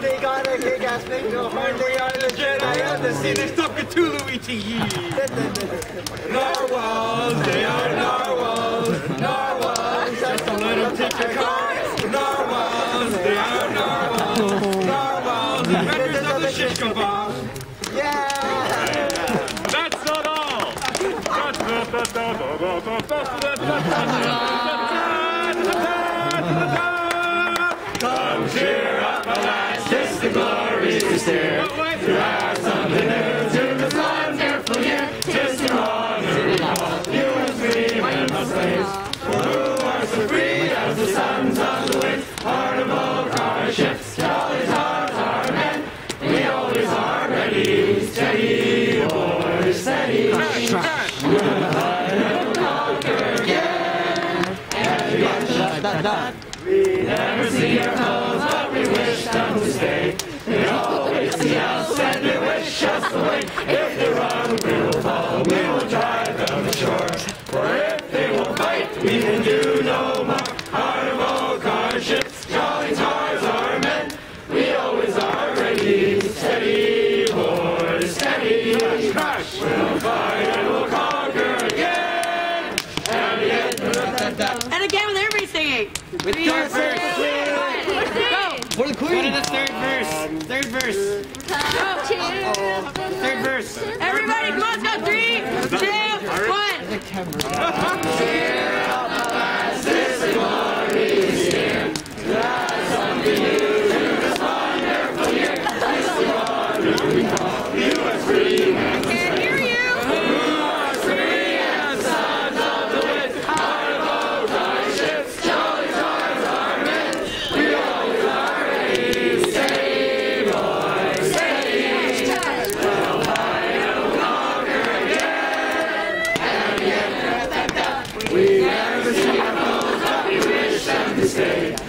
They got a kick ass thing to harm. They are the Jedi and to Sith. They're stuck with to. Narwhals, they are narwhals. Narwhals, just a little tick of cards. Narwhals, they are narwhals. Narwhals, defenders of the shish kebab. Yeah! That's not all! Cheer up, alas, tis the glory to steer. To have something new to this wonderful year. Tis the honor of you and free men of slaves. For who are so free as the sons of the wind? Heart of all our ships, jolly hearts are men. We always are ready, steady, boys, steady. We'll fight and we'll conquer again. And again. We never see our foes, but we wish them to stay. They always see us and they wish us away. If they run, we will follow, we will drive them ashore. For if they won't fight, we can do no more. Heart of all ships, jolly tars are men. We always are ready, steady, boys, steady. Crash! We'll fight and we'll conquer again. And again. And again with everybody singing. With your verse. Go. For the queen. What is the third verse? Third verse. Go. Third verse. Everybody, come on, let's go. Three, two, one. saved.